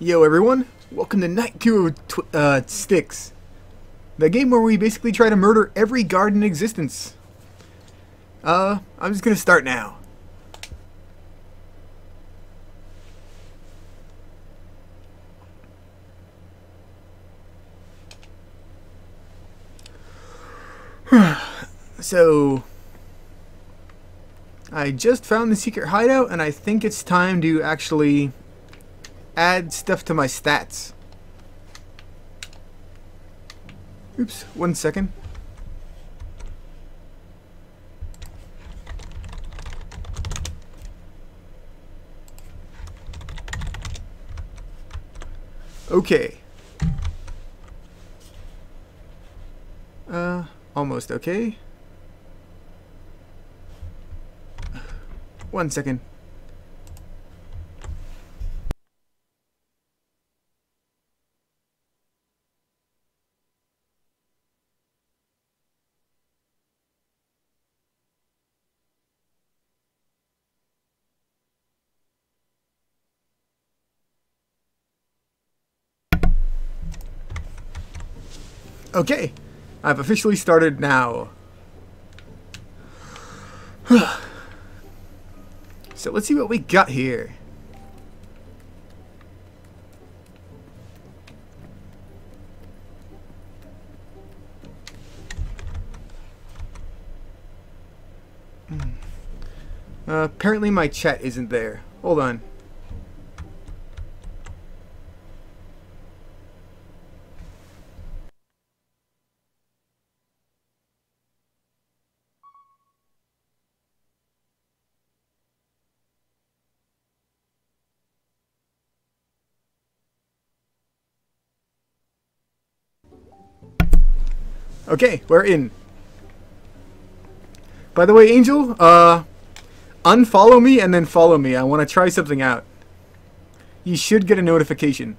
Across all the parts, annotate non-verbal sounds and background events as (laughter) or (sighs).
Yo everyone, welcome to Night 2 of uh, Styx. The game where we basically try to murder every guard in existence. Uh, I'm just gonna start now. (sighs) so, I just found the secret hideout and I think it's time to actually add stuff to my stats. Oops, one second. Okay. Uh, almost okay. One second. Okay, I've officially started now. (sighs) so let's see what we got here. Hmm. Uh, apparently my chat isn't there. Hold on. Okay, we're in. By the way, Angel, uh, unfollow me and then follow me. I want to try something out. You should get a notification.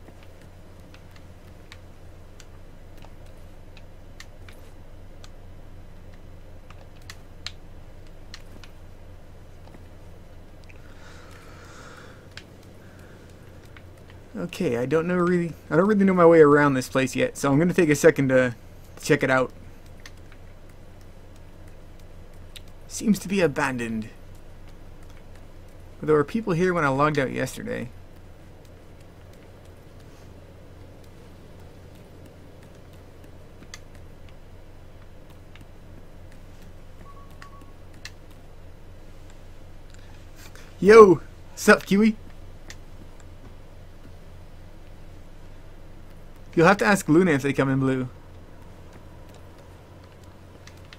Okay, I don't know really, I don't really know my way around this place yet, so I'm going to take a second to check it out. Seems to be abandoned. But there were people here when I logged out yesterday. Yo! Sup, Kiwi? You'll have to ask Luna if they come in blue.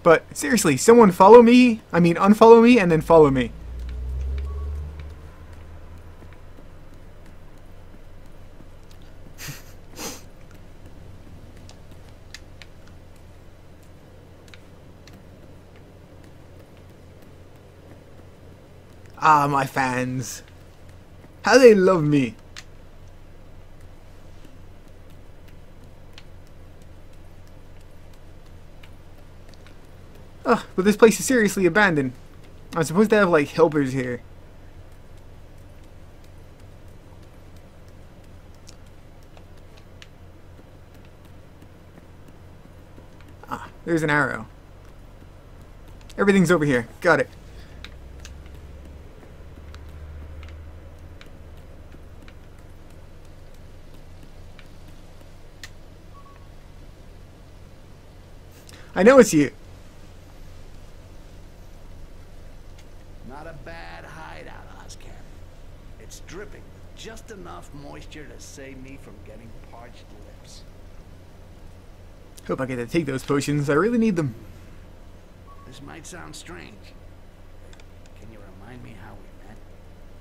But seriously, someone follow me, I mean unfollow me, and then follow me. (laughs) ah, my fans. How they love me. Ugh, but this place is seriously abandoned. I'm supposed to have, like, helpers here. Ah, there's an arrow. Everything's over here. Got it. I know it's you. Just enough moisture to save me from getting parched lips. Hope I get to take those potions. I really need them. This might sound strange. Can you remind me how we met?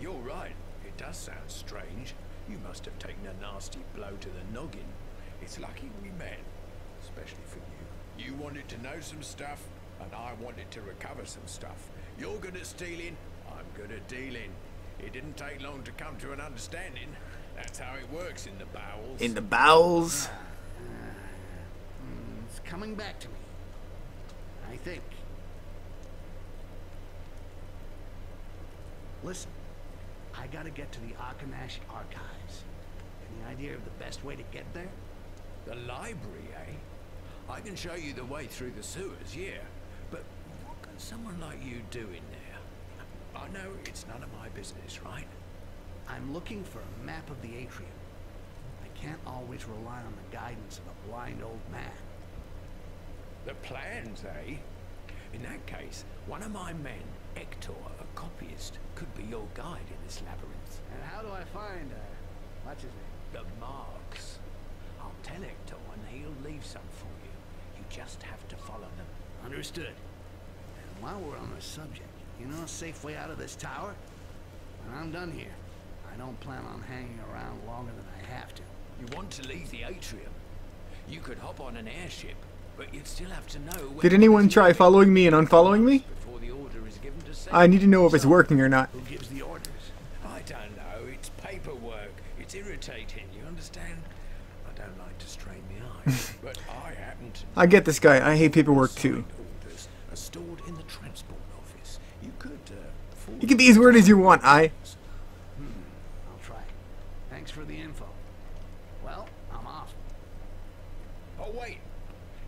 You're right. It does sound strange. You must have taken a nasty blow to the noggin. It's lucky we met. Especially for you. You wanted to know some stuff, and I wanted to recover some stuff. You're good at stealing, I'm good at dealing. It didn't take long to come to an understanding. That's how it works in the bowels. In the bowels? Mm, it's coming back to me. I think. Listen, I gotta get to the Akenash archives. Any idea of the best way to get there? The library, eh? I can show you the way through the sewers, yeah. But what can someone like you do in there? I know it's none of my business, right? I'm looking for a map of the atrium. I can't always rely on the guidance of a blind old man. The plans, eh? In that case, one of my men, Hector, a copyist, could be your guide in this labyrinth. And how do I find, uh, what's his name? The marks. I'll tell Hector and he'll leave some for you. You just have to follow them. Understood. And while we're on the subject, you know a safe way out of this tower? When I'm done here, I don't plan on hanging around longer than I have to. You want to leave the atrium? You could hop on an airship, but you'd still have to know when Did anyone try following me and unfollowing me? before the order is given to. I need to know if it's working or not. Who gives the orders? I don't know. It's paperwork. It's irritating. You understand? I don't like to strain the eyes, (laughs) but I happen to. I get this guy. I hate paperwork too. You could. Uh, You can be as weird as you want, I. I'll try. Thanks for the info. Well, I'm off. Oh wait.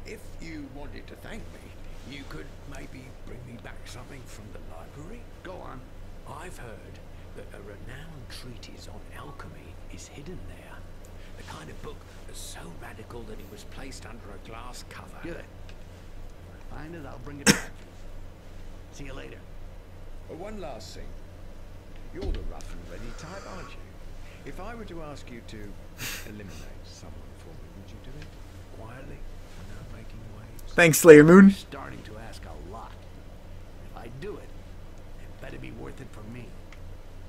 If you wanted to thank me, you could maybe bring me back something from the library. Go on. I've heard that a renowned treatise on alchemy is hidden there. The kind of book that's so radical that it was placed under a glass cover. Good. If I find it, I'll bring it back. (coughs) See you later. Well, one last thing. You're the rough and ready type, aren't you? If I were to ask you to (laughs) eliminate someone for me, would you do it quietly, without making waves? Thanks, Slayer Moon. Starting to ask a lot. If I do it, it better be worth it for me.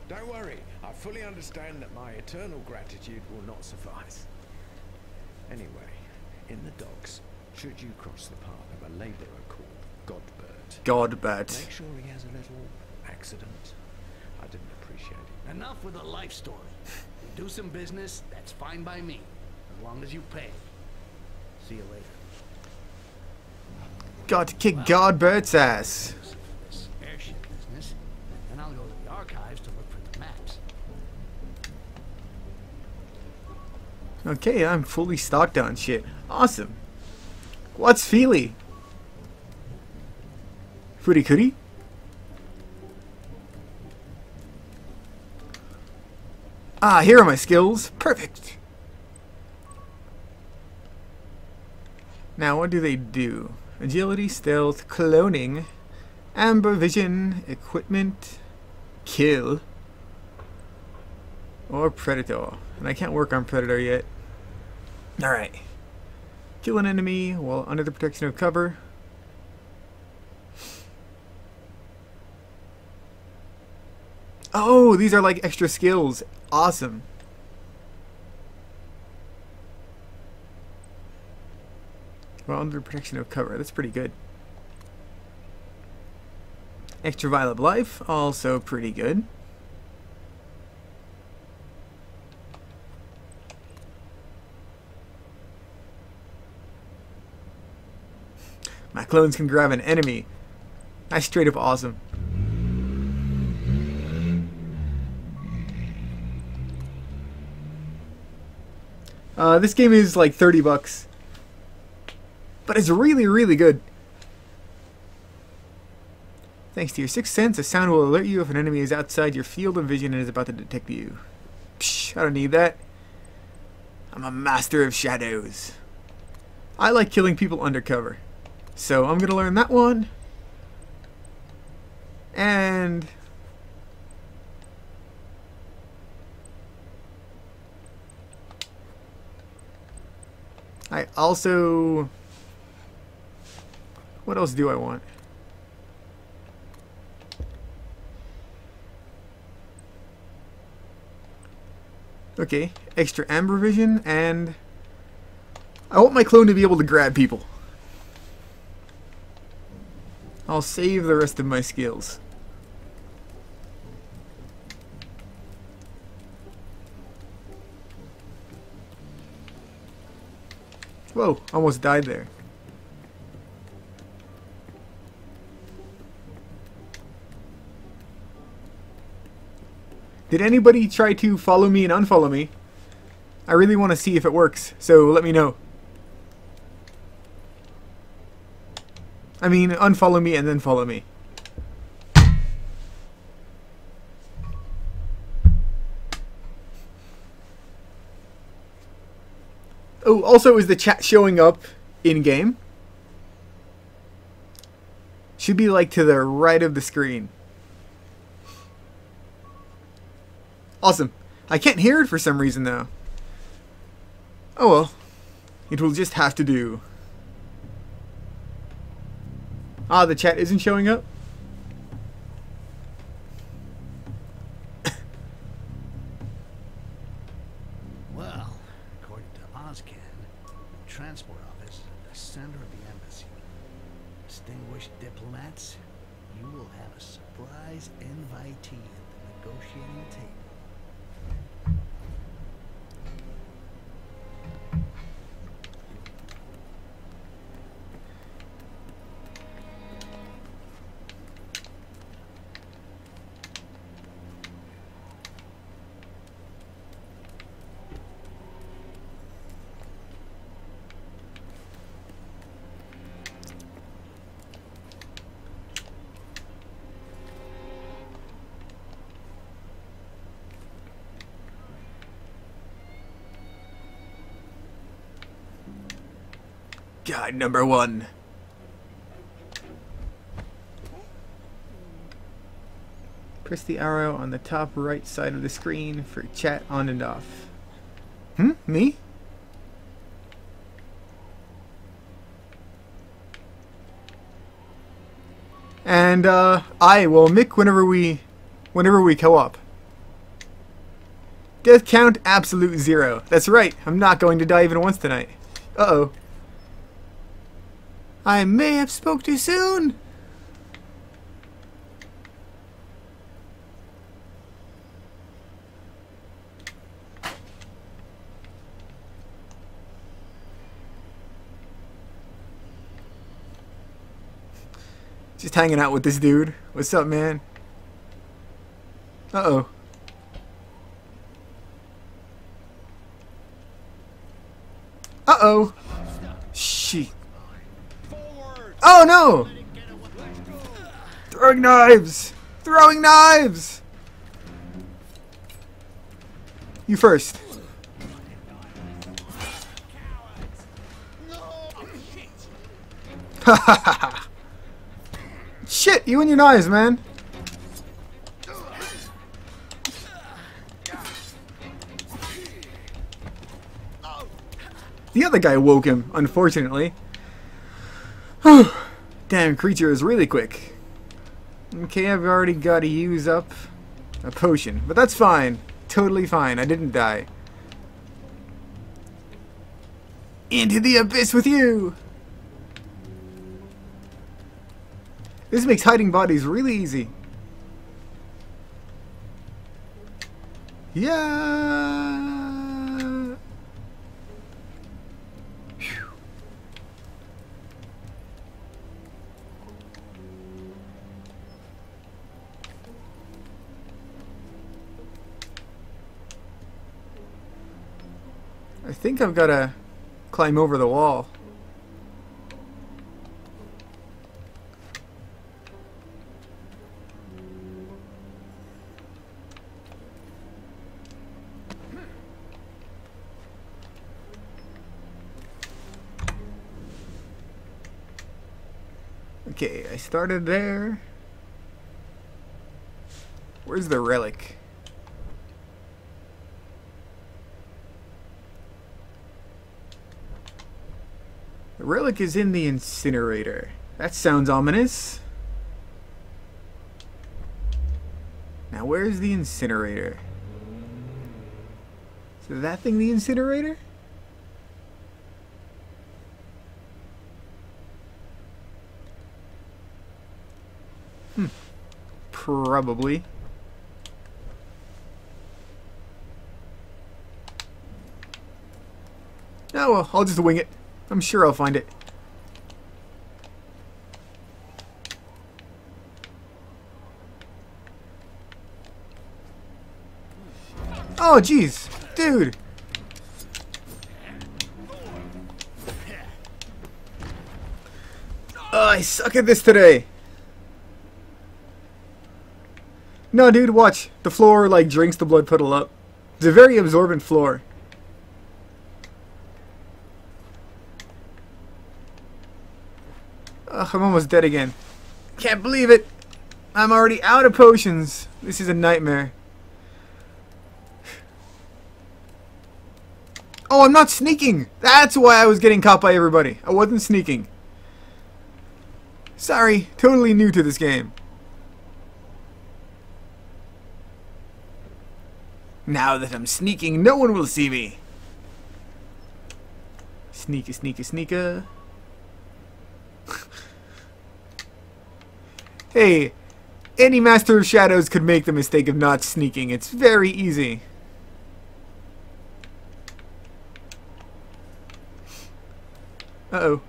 Don't worry. I fully understand that my eternal gratitude will not suffice. Anyway, in the docks, should you cross the path of a labourer called Godbert, God bad. make sure he has a little accident. I didn't appreciate it. Enough with the life story. You do some business, that's fine by me. As long as you pay. See you later. Got to kick Godbert's ass. for this airship business, and I'll go to the archives to look for the maps. Okay, I'm fully stocked on shit. Awesome. What's Feely? Footy Ah, here are my skills. Perfect. Now, what do they do? Agility, stealth, cloning, amber vision, equipment, kill, or predator. And I can't work on predator yet. Alright. Kill an enemy while under the protection of cover. Oh, these are like extra skills. Awesome. While under protection of cover. That's pretty good. Extra violet life. Also pretty good. My clones can grab an enemy. That's straight up awesome. Uh, this game is like 30 bucks. But it's really, really good. Thanks to your sixth sense, a sound will alert you if an enemy is outside your field of vision and is about to detect you. Psh, I don't need that. I'm a master of shadows. I like killing people undercover. So I'm going to learn that one. And I also What else do I want? Okay, extra amber vision and I want my clone to be able to grab people. I'll save the rest of my skills. Whoa, almost died there. Did anybody try to follow me and unfollow me? I really want to see if it works, so let me know. I mean, unfollow me and then follow me. Also, is the chat showing up in game? Should be like to the right of the screen. Awesome. I can't hear it for some reason though. Oh well. It will just have to do. Ah, the chat isn't showing up? God, number one. Press the arrow on the top right side of the screen for chat on and off. Hmm? Me? And uh, I will Mick whenever we, whenever we co-op. Death count absolute zero. That's right. I'm not going to die even once tonight. Uh oh. I may have spoke too soon. Just hanging out with this dude. What's up, man? Uh oh. Uh oh. She. Oh no! Throwing knives! Throwing knives! You first. (laughs) Shit, you and your knives, man. The other guy woke him, unfortunately. (sighs) Damn, creature is really quick. Okay, I've already got to use up a potion, but that's fine. Totally fine. I didn't die. Into the abyss with you! This makes hiding bodies really easy. Yeah. Think I've got to climb over the wall. Okay, I started there. Where's the relic? Relic is in the incinerator. That sounds ominous. Now, where's the incinerator? Is that thing the incinerator? Hmm. Probably. Oh well, I'll just wing it. I'm sure I'll find it. Oh, jeez. Dude. Oh, I suck at this today. No, dude, watch. The floor, like, drinks the blood puddle up. It's a very absorbent floor. I'm almost dead again. Can't believe it. I'm already out of potions. This is a nightmare. Oh, I'm not sneaking. That's why I was getting caught by everybody. I wasn't sneaking. Sorry, totally new to this game. Now that I'm sneaking, no one will see me. Sneaky, sneaky, sneaker. Hey, any Master of Shadows could make the mistake of not sneaking. It's very easy. Uh-oh.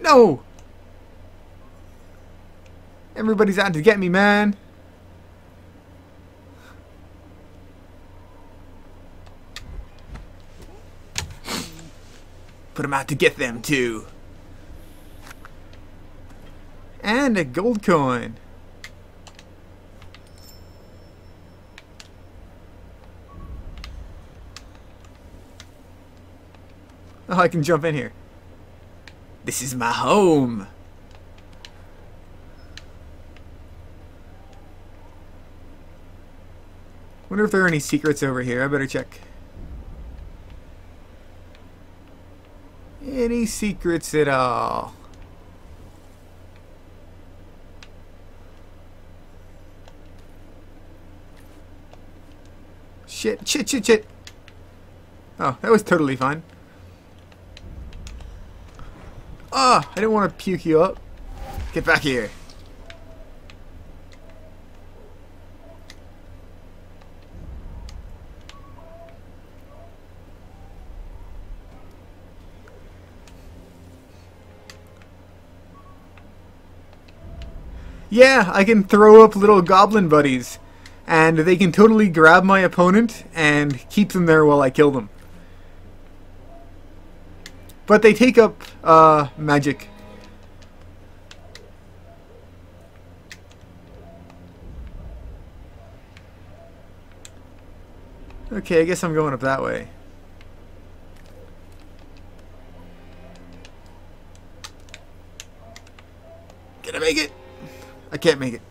No! Everybody's out to get me, man. Put them out to get them, too. And a gold coin. Oh, I can jump in here. This is my home. Wonder if there are any secrets over here. I better check. Any secrets at all? Shit, shit, shit, shit. Oh, that was totally fine. Ah, oh, I didn't want to puke you up. Get back here. Yeah, I can throw up little goblin buddies, and they can totally grab my opponent and keep them there while I kill them. But they take up uh, magic. Okay, I guess I'm going up that way. Can I make it? I can't make it.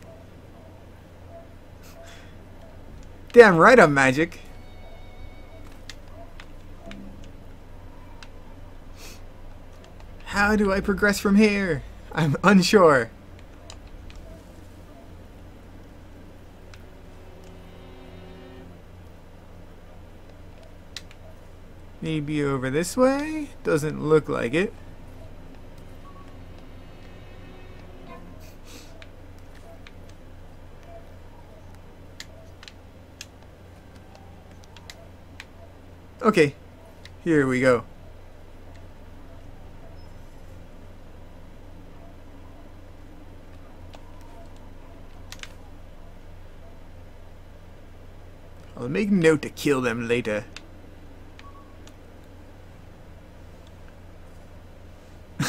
Damn right I'm magic. How do I progress from here? I'm unsure. Maybe over this way? Doesn't look like it. Okay, here we go. I'll make note to kill them later. (laughs)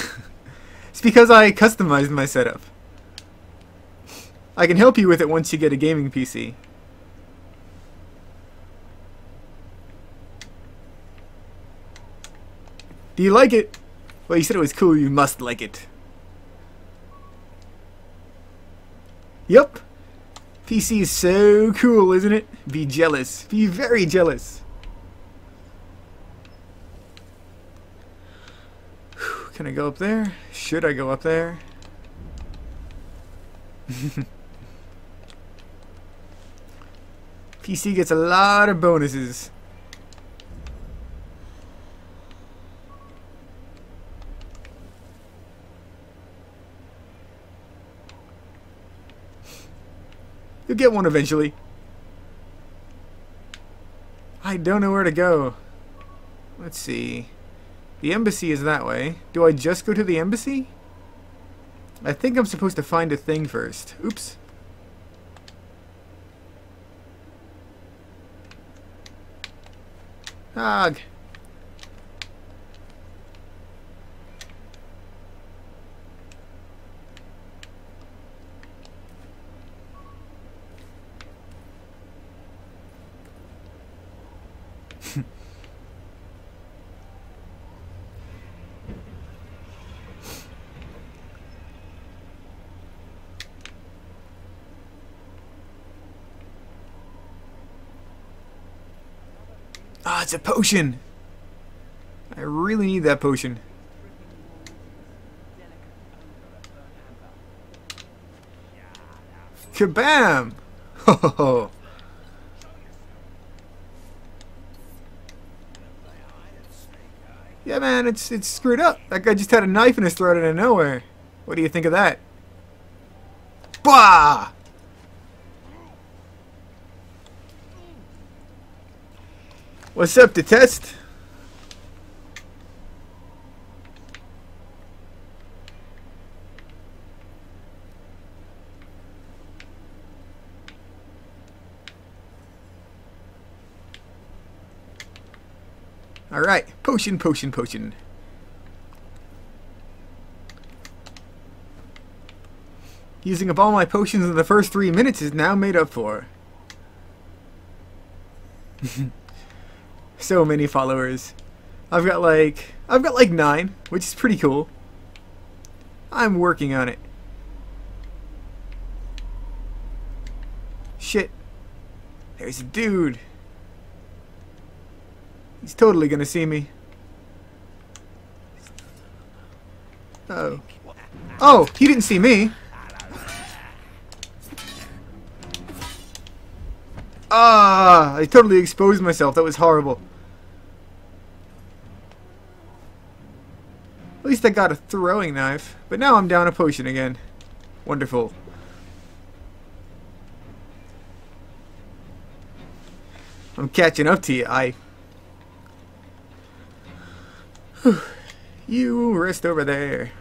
it's because I customized my setup. I can help you with it once you get a gaming PC. Do you like it? Well, you said it was cool, you must like it. Yup. PC is so cool, isn't it? Be jealous. Be very jealous. Can I go up there? Should I go up there? (laughs) PC gets a lot of bonuses. You'll get one eventually. I don't know where to go. Let's see. The embassy is that way. Do I just go to the embassy? I think I'm supposed to find a thing first. Oops. Ugh. It's a potion. I really need that potion. Kabam! Ho ho ho. Yeah, man, it's it's screwed up. That guy just had a knife in his throat out of nowhere. What do you think of that? Bah! What's up, to test? Alright, potion, potion, potion. Using up all my potions in the first three minutes is now made up for. (laughs) so many followers. I've got like I've got like nine, which is pretty cool. I'm working on it. Shit. There's a dude. He's totally gonna see me. Oh. Oh, he didn't see me. Ah, I totally exposed myself. That was horrible. At least I got a throwing knife. But now I'm down a potion again. Wonderful. I'm catching up to you. I. (sighs) you rest over there.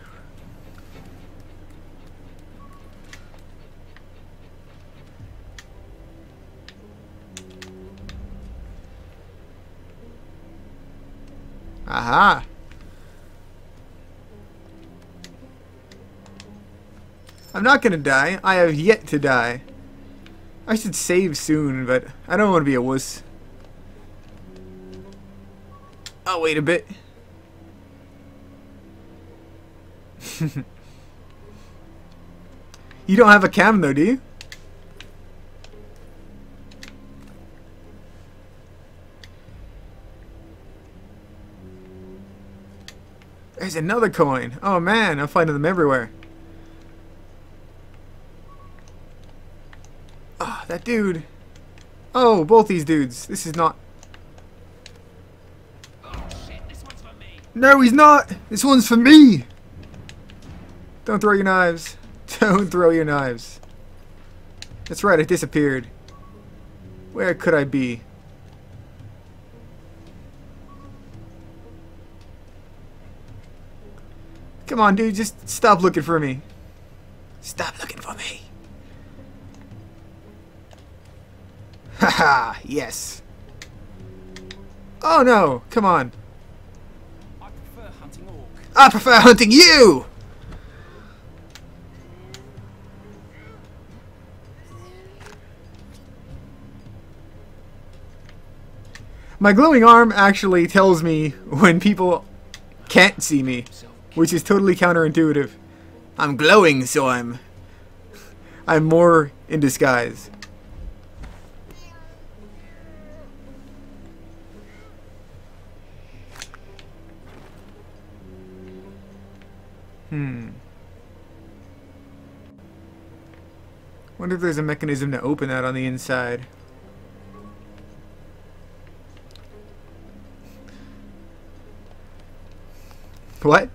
Aha! I'm not gonna die. I have yet to die. I should save soon, but I don't want to be a wuss. I'll wait a bit. (laughs) you don't have a cam though, do you? There's another coin. Oh man, I'm finding them everywhere. Oh, that dude. Oh, both these dudes. This is not... No, he's not! This one's for me! Don't throw your knives. (laughs) Don't throw your knives. That's right, I disappeared. Where could I be? Come on, dude, just stop looking for me. Stop looking Haha, yes. Oh no, come on. I prefer hunting orc. I prefer hunting you! My glowing arm actually tells me when people can't see me, which is totally counterintuitive. I'm glowing, so I'm I'm more in disguise. Wonder if there's a mechanism to open that on the inside. What?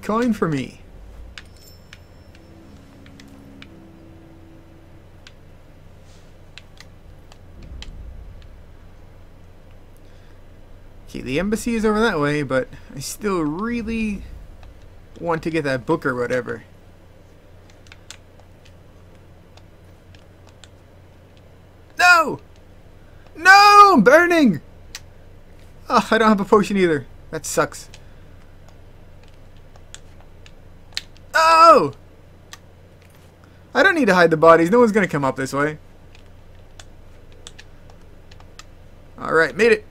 Coin for me. Okay, the embassy is over that way, but I still really want to get that book or whatever. No! No! I'm burning! Oh, I don't have a potion either. That sucks. Oh! I don't need to hide the bodies. No one's gonna come up this way. Alright, made it.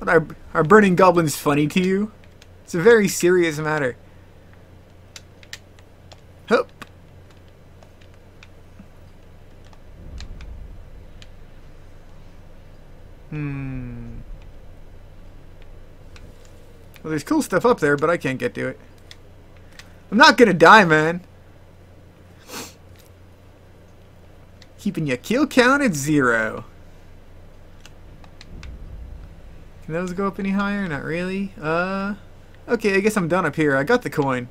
What, (laughs) are, are burning goblins funny to you? It's a very serious matter. Hup. Hmm. Well, there's cool stuff up there, but I can't get to it. I'm not gonna die, man. Keeping your kill count at zero. Can those go up any higher? Not really. Uh, okay, I guess I'm done up here. I got the coin.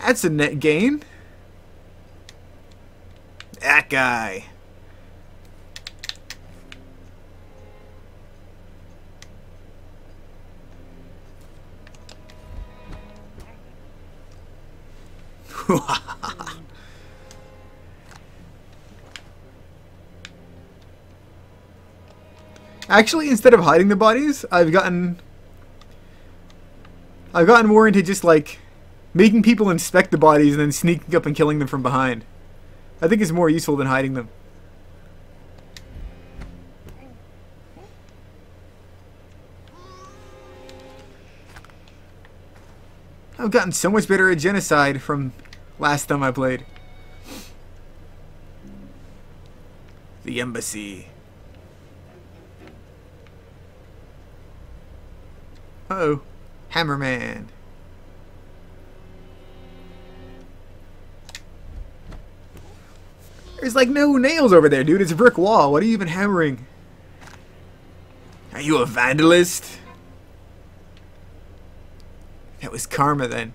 That's a net gain. That guy. (laughs) Actually, instead of hiding the bodies, I've gotten... I've gotten more into just, like, making people inspect the bodies and then sneaking up and killing them from behind. I think it's more useful than hiding them. I've gotten so much better at genocide from last time I played. The embassy. Uh oh Hammerman. There's like no nails over there, dude. It's a brick wall. What are you even hammering? Are you a vandalist? That was karma then.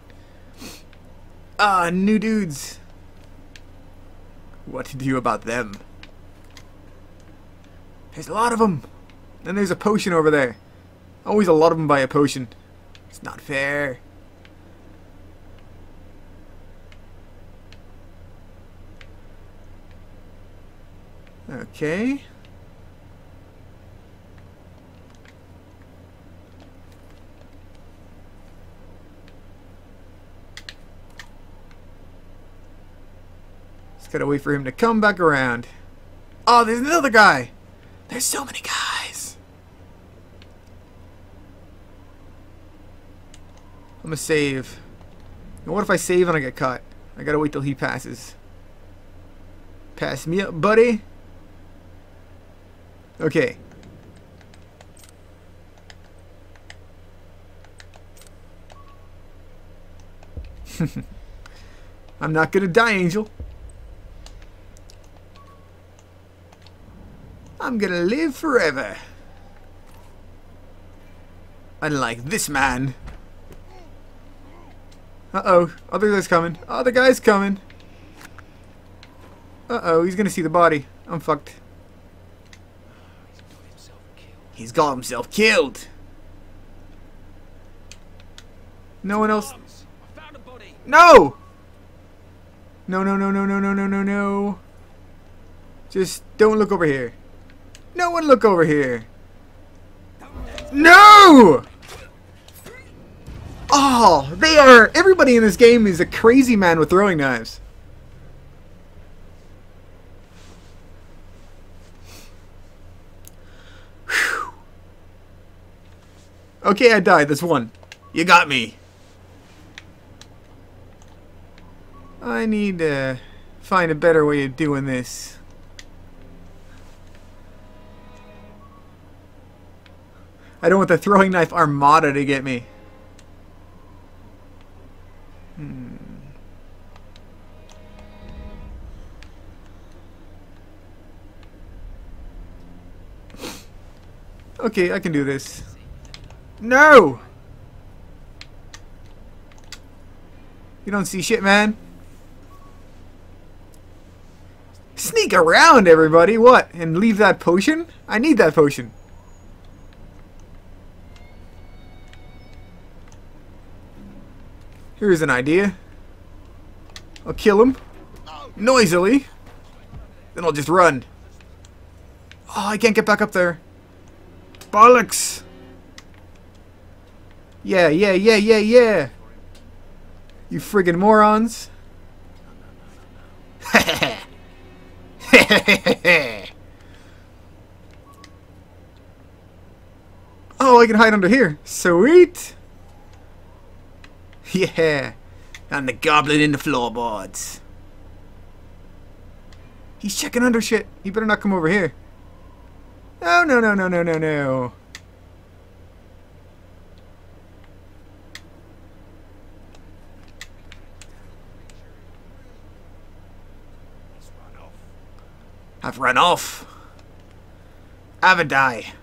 Ah, new dudes. What to do about them? There's a lot of them. Then there's a potion over there. Always a lot of them by a potion. It's not fair. Okay. Gotta wait for him to come back around. Oh, there's another guy! There's so many guys! I'm gonna save. And what if I save and I get caught? I gotta wait till he passes. Pass me up, buddy. Okay. (laughs) I'm not gonna die, Angel. I'm gonna live forever. Unlike this man. Uh-oh. Other guy's coming. Other guy's coming. Uh-oh, he's gonna see the body. I'm fucked. He's got himself killed. No one else. No! No, no, no, no, no, no, no, no, no. Just don't look over here. No one look over here. No! Oh, they are. Everybody in this game is a crazy man with throwing knives. Okay, I died. That's one. You got me. I need to find a better way of doing this. I don't want the throwing knife armada to get me. Hmm. Okay, I can do this. No! You don't see shit, man. sneak around everybody. What? And leave that potion? I need that potion. Here's an idea. I'll kill him. Noisily. Then I'll just run. Oh, I can't get back up there. Bollocks! Yeah, yeah, yeah, yeah, yeah. You friggin' morons. (laughs) oh, I can hide under here. Sweet. (laughs) Yeah. I'm the goblin in the floorboards. He's checking under shit. He better not come over here. Oh, no, no, no, no, no, no. I've run off. Haven't I?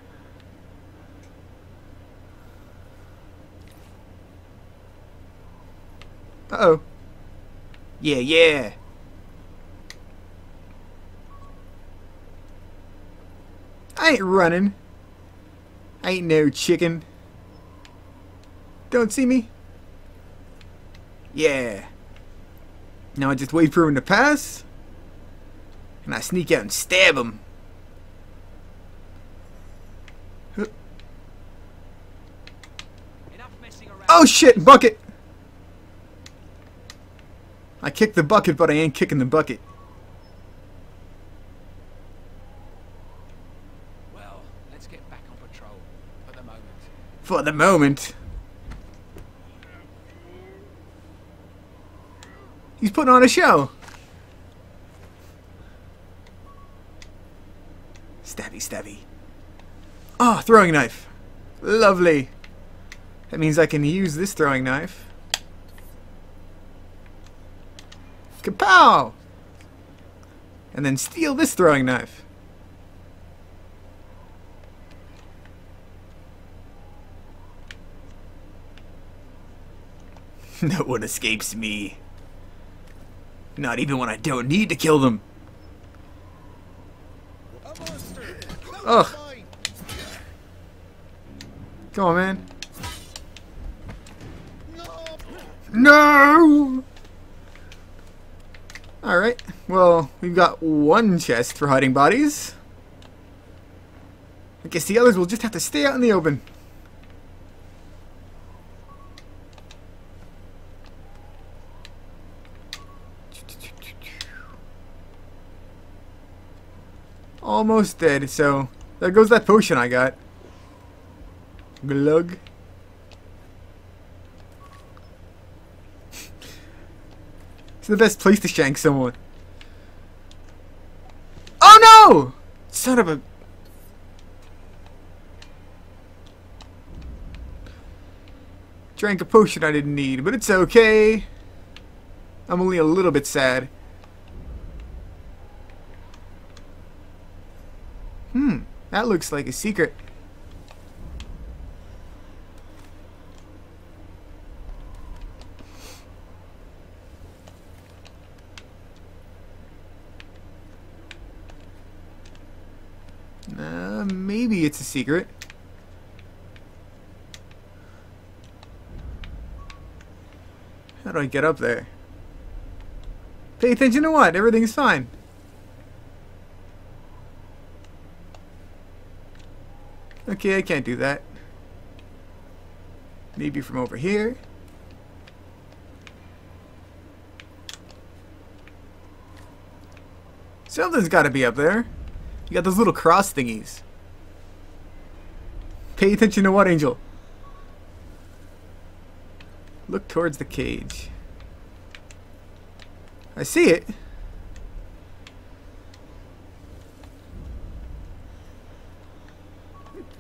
Uh-oh. Yeah, yeah. I ain't running. I ain't no chicken. Don't see me? Yeah. Now I just wait for him to pass. And I sneak out and stab him. Enough messing around. Oh shit, bucket! I kicked the bucket, but I ain't kicking the bucket. Well, let's get back on patrol for the moment. For the moment. He's putting on a show. Stabby, stabby. Ah, throwing knife. Lovely. That means I can use this throwing knife. Kapow! And then steal this throwing knife. (laughs) no one escapes me. Not even when I don't need to kill them. Ugh. Come on, man. No! Alright, well, we've got one chest for hiding bodies. I guess the others will just have to stay out in the open. Almost dead, so there goes that potion I got. Glug. It's the best place to shank someone. Oh no! Son of a... Drank a potion I didn't need, but it's okay. I'm only a little bit sad. Hmm, that looks like a secret. Uh, maybe it's a secret. How do I get up there? Pay attention to what? Everything's fine. Okay, I can't do that. Maybe from over here. Something's got to be up there. You got those little cross thingies. Pay attention to what, Angel? Look towards the cage. I see it.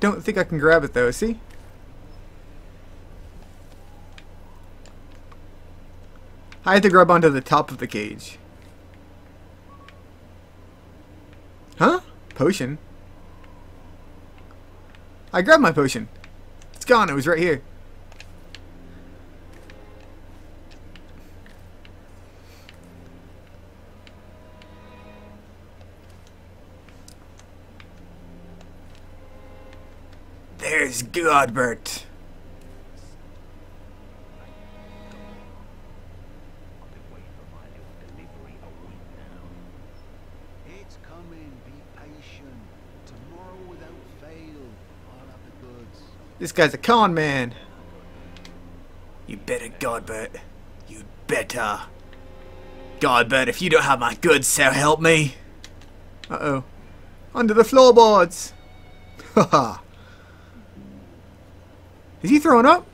Don't think I can grab it though, see? I have to grab onto the top of the cage. Huh? Potion? I grabbed my potion. It's gone. It was right here. There's Godbert. This guy's a con man. You better, Godbert. You better. Godbert, if you don't have my goods, so help me. Uh-oh. Under the floorboards. Haha. Is he throwing up?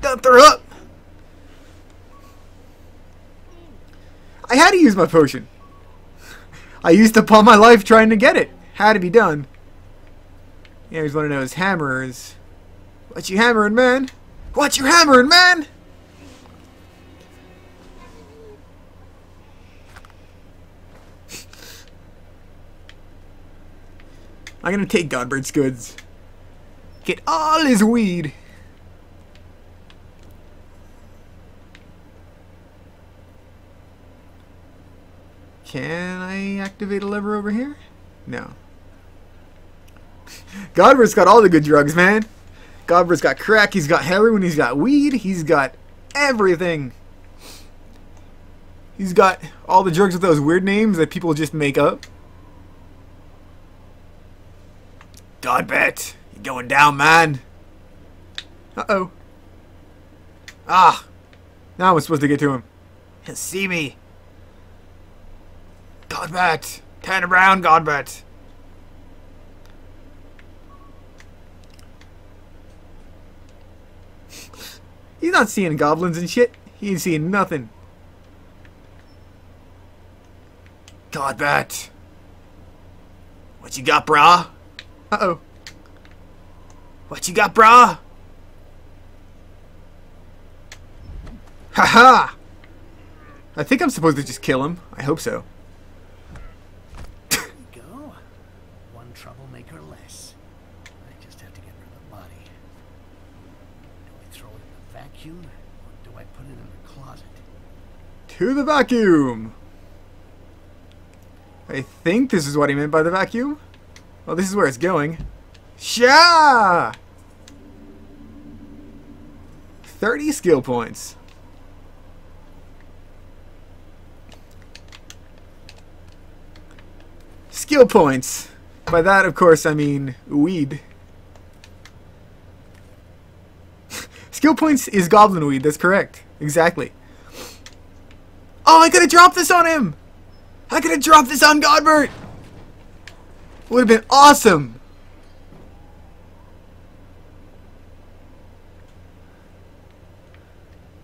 Don't throw up. I had to use my potion. I used up all my life trying to get it. Had to be done. Yeah, he's one of those hammerers. What you hammering, man? What you hammering, man? (laughs) I'm gonna take Godbert's goods. Get all his weed. Can I activate a lever over here? No. Godbert's got all the good drugs, man. Godbert's got crack, he's got heroin, he's got weed, he's got everything. He's got all the drugs with those weird names that people just make up. Godbert, you going down, man? Uh-oh. Ah! Now I'm supposed to get to him. See me. Godbert! Turn around, Godbert! He's not seeing goblins and shit. He ain't seeing nothing. Godbert. What you got, brah? Uh-oh. What you got, brah? Ha-ha! I think I'm supposed to just kill him. I hope so. There we go. One troublemaker less. I just have to get rid of the body. Do I throw it in the vacuum or do I put it in the closet? To the vacuum! I think this is what he meant by the vacuum. Well, this is where it's going. Sha! 30 skill points. Skill points. By that, of course, I mean weed. (laughs) Skill points is goblin weed, that's correct. Exactly. Oh, I could have dropped this on him! I could have dropped this on Godbert! Would have been awesome!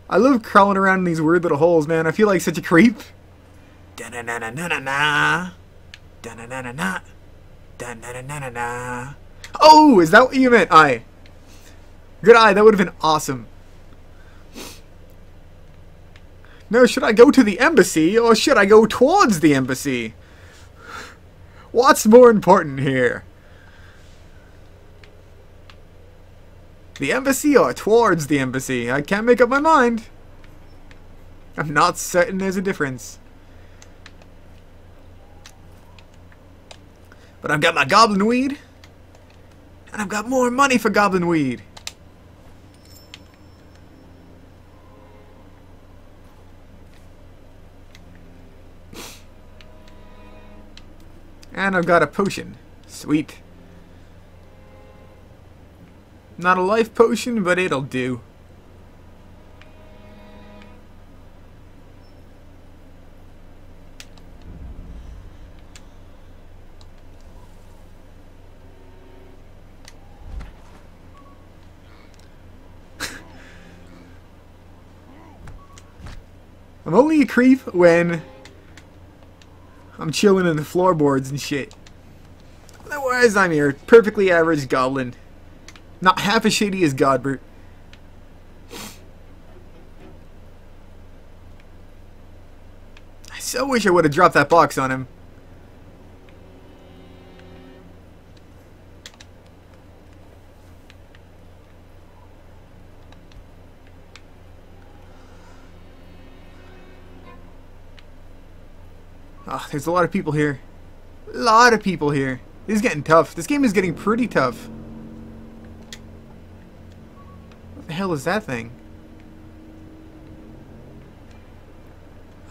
I love crawling around in these weird little holes, man. I feel like such a creep. Da-na-na-na-na-na. Da-na-na-na-na. Da-na-na-na-na. Oh, is that what you meant? Aye. Good eye, that would have been awesome. Now, should I go to the embassy or should I go towards the embassy? What's more important here? The embassy or towards the embassy? I can't make up my mind. I'm not certain there's a difference. But I've got my goblin weed. And I've got more money for goblin weed. And I've got a potion. Sweet. Not a life potion, but it'll do. (laughs) I'm only a creep when I'm chilling in the floorboards and shit. Otherwise, I'm your perfectly average goblin. Not half as shady as Godbert. I so wish I would have dropped that box on him. There's a lot of people here. A lot of people here. This is getting tough. This game is getting pretty tough. What the hell is that thing?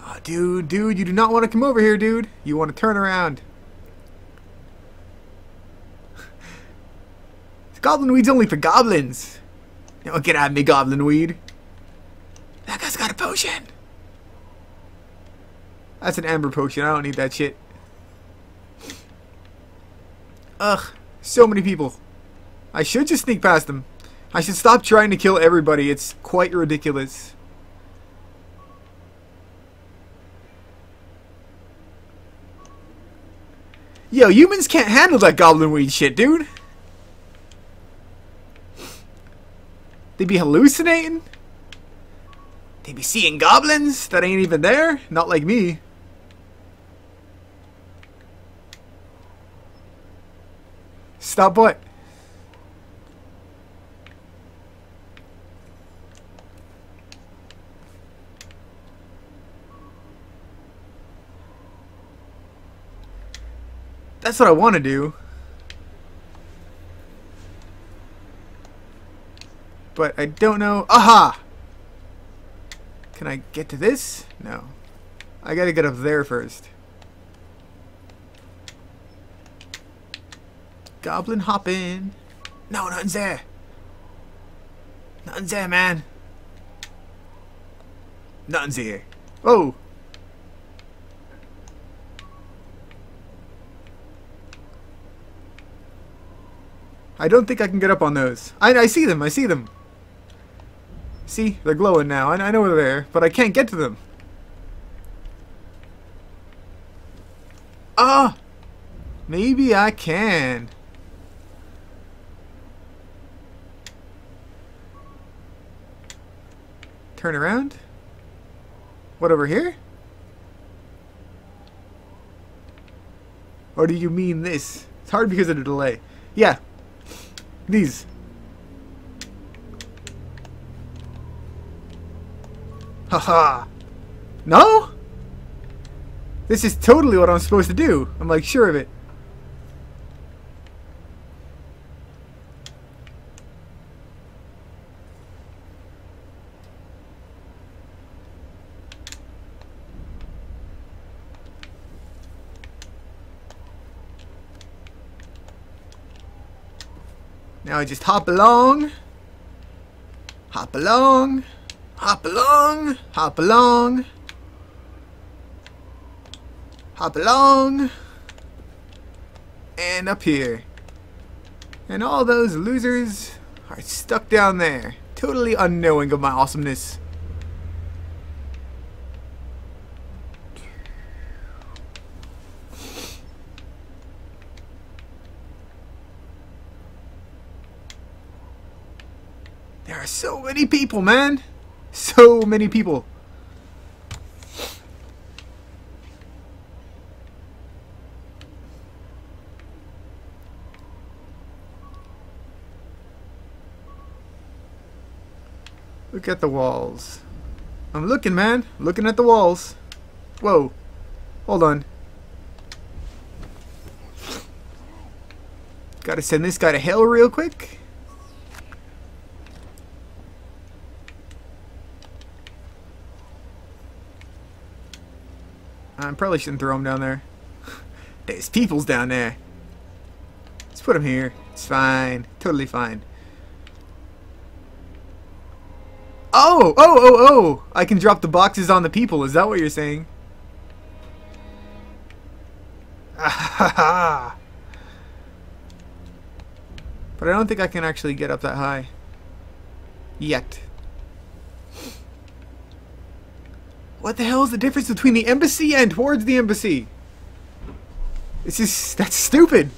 Oh, dude, dude, you do not want to come over here, dude. You want to turn around. (laughs) Goblin weed's only for goblins. Don't get at me, goblin weed. That guy's got a potion. That's an amber potion. I don't need that shit. Ugh. So many people. I should just sneak past them. I should stop trying to kill everybody. It's quite ridiculous. Yo, humans can't handle that goblin weed shit, dude. They'd be hallucinating? They'd be seeing goblins that ain't even there? Not like me. Stop what? That's what I want to do. But I don't know. Aha! Can I get to this? No. I gotta get up there first. Goblin hopping. No, nothing's there. Nothing's there, man. Nothing's here. Oh! I don't think I can get up on those. I, I see them, I see them. See, they're glowing now. I, I know they're there, but I can't get to them. Ah! Maybe I can. Turn around. What, over here? Or do you mean this? It's hard because of the delay. Yeah. These. Haha. no? This is totally what I'm supposed to do. I'm like sure of it. Now I just hop along. Hop along. Hop along. Hop along. Hop along. And up here. And all those losers are stuck down there. Totally unknowing of my awesomeness. There are so many people, man. So many people. Look at the walls. I'm looking, man. Looking at the walls. Whoa. Hold on. Gotta send this guy to hell real quick. I probably shouldn't throw him down there. (laughs) There's peoples down there. Let's put him here. It's fine. Totally fine. Oh! Oh, oh, oh! I can drop the boxes on the people. Is that what you're saying? (laughs) but I don't think I can actually get up that high. Yet. What the hell is the difference between the embassy and towards the embassy? It's just, that's stupid.